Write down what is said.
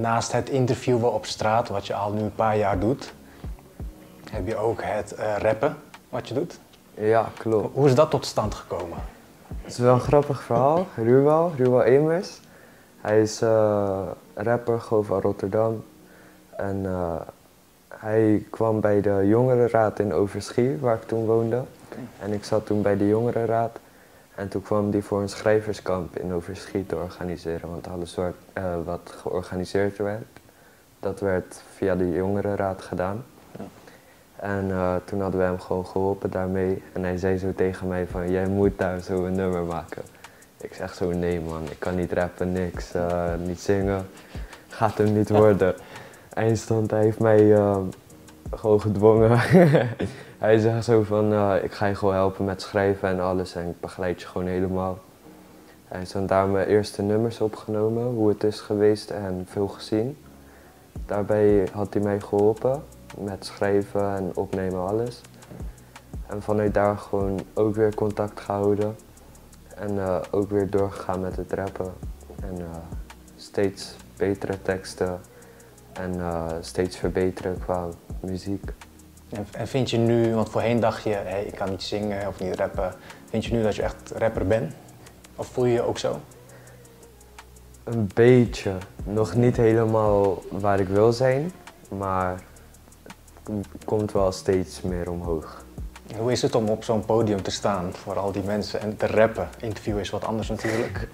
naast het interviewen op straat, wat je al nu een paar jaar doet, heb je ook het eh, rappen wat je doet. Ja, klopt. Hoe is dat tot stand gekomen? Het is wel een grappig verhaal. Ruwal, Ruwal Emers. Hij is eh, rapper gewoon van Rotterdam. En eh, hij kwam bij de jongerenraad in Overschie, waar ik toen woonde. En ik zat toen bij de jongerenraad. En toen kwam hij voor een schrijverskamp in Overschie te organiseren. Want alles wat, eh, wat georganiseerd werd, dat werd via de jongerenraad gedaan. En eh, toen hadden we hem gewoon geholpen daarmee. En hij zei zo tegen mij van, jij moet daar zo een nummer maken. Ik zeg zo, nee man, ik kan niet rappen, niks, eh, niet zingen. Gaat hem niet worden. Eindstand, hij heeft mij gewoon gedwongen. hij zegt zo van, ik ga je gewoon helpen met schrijven en alles. En ik begeleid je gewoon helemaal. Heeft dan daar mijn eerste nummers opgenomen, hoe het is geweest en veel gezien. Daarbij had hij mij geholpen met schrijven en opnemen, alles. En vanuit daar gewoon ook weer contact gehouden. En eh, ook weer doorgegaan met het rappen. En eh, steeds betere teksten. En eh, steeds verbeteren qua muziek. En, en vind je nu, want voorheen dacht je, hey, ik kan niet zingen of niet rappen. Vind je nu dat je echt rapper bent? Of voel je je ook zo? Een beetje. Nog niet helemaal waar ik wil zijn. Maar het komt wel steeds meer omhoog. Hoe is het om op zo'n podium te staan voor al die mensen en te rappen? Interview is wat anders natuurlijk.